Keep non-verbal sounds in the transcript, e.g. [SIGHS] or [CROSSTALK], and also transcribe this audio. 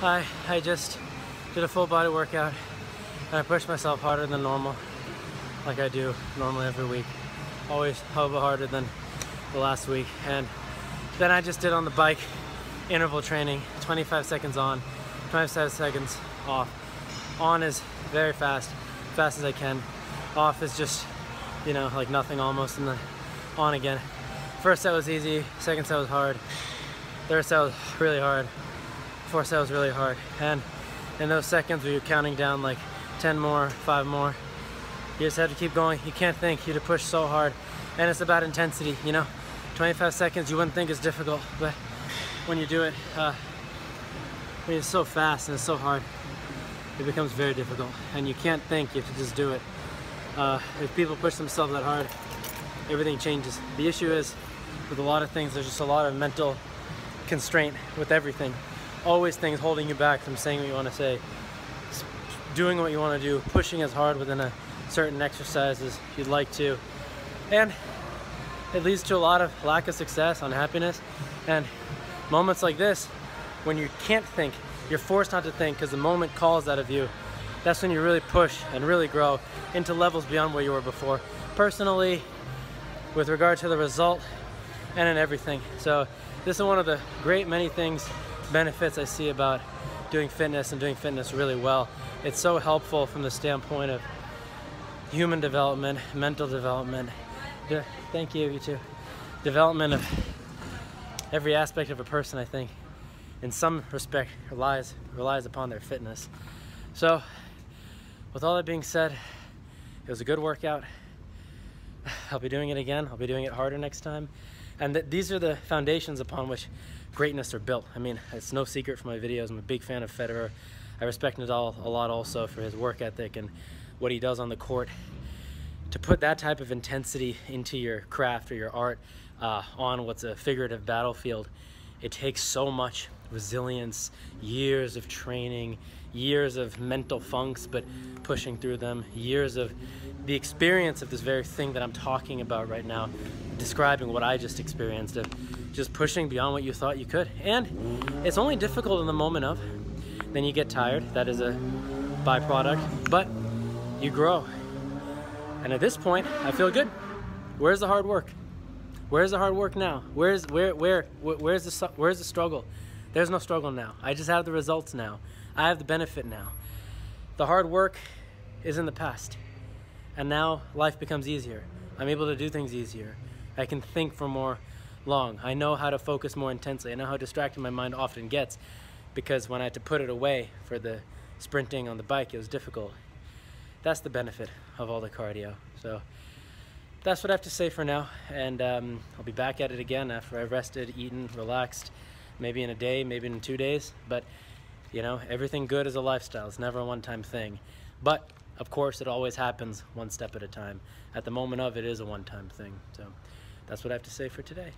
I, I just did a full body workout and I pushed myself harder than normal, like I do normally every week. Always a little harder than the last week. And then I just did on the bike interval training, 25 seconds on, 25 seconds off. On is very fast, fast as I can. Off is just, you know, like nothing almost, and then on again. First set was easy, second set was hard, third set was really hard, fourth that was really hard. And in those seconds where you're counting down like 10 more, five more, you just have to keep going. You can't think, you have to push so hard. And it's about intensity, you know? 25 seconds you wouldn't think is difficult, but when you do it, uh, it's so fast and it's so hard, it becomes very difficult. And you can't think, you have to just do it. Uh, if people push themselves that hard, everything changes. The issue is, with a lot of things, there's just a lot of mental constraint with everything. Always things holding you back from saying what you want to say, doing what you want to do, pushing as hard within a certain exercise as you'd like to. And it leads to a lot of lack of success, unhappiness, and moments like this, when you can't think, you're forced not to think because the moment calls out of you, that's when you really push and really grow into levels beyond where you were before. Personally, with regard to the result, and in everything. So this is one of the great many things, benefits I see about doing fitness and doing fitness really well. It's so helpful from the standpoint of human development, mental development, thank you, you too, development of every aspect of a person, I think, in some respect relies, relies upon their fitness. So with all that being said, it was a good workout. [SIGHS] I'll be doing it again. I'll be doing it harder next time. And th these are the foundations upon which greatness are built. I mean, it's no secret from my videos. I'm a big fan of Federer. I respect Nadal a lot also for his work ethic and what he does on the court. To put that type of intensity into your craft or your art uh, on what's a figurative battlefield, it takes so much resilience, years of training, years of mental funks, but pushing through them, years of the experience of this very thing that I'm talking about right now, describing what I just experienced of just pushing beyond what you thought you could. And it's only difficult in the moment of, then you get tired, that is a byproduct, but you grow. And at this point, I feel good. Where's the hard work? Where's the hard work now? Where's where where where's the where's the struggle? There's no struggle now. I just have the results now. I have the benefit now. The hard work is in the past. And now life becomes easier. I'm able to do things easier. I can think for more long. I know how to focus more intensely. I know how distracted my mind often gets because when I had to put it away for the sprinting on the bike, it was difficult. That's the benefit of all the cardio. So that's what I have to say for now. And um, I'll be back at it again after I've rested, eaten, relaxed maybe in a day, maybe in two days. But, you know, everything good is a lifestyle. It's never a one-time thing. But, of course, it always happens one step at a time. At the moment of, it is a one-time thing. So that's what I have to say for today.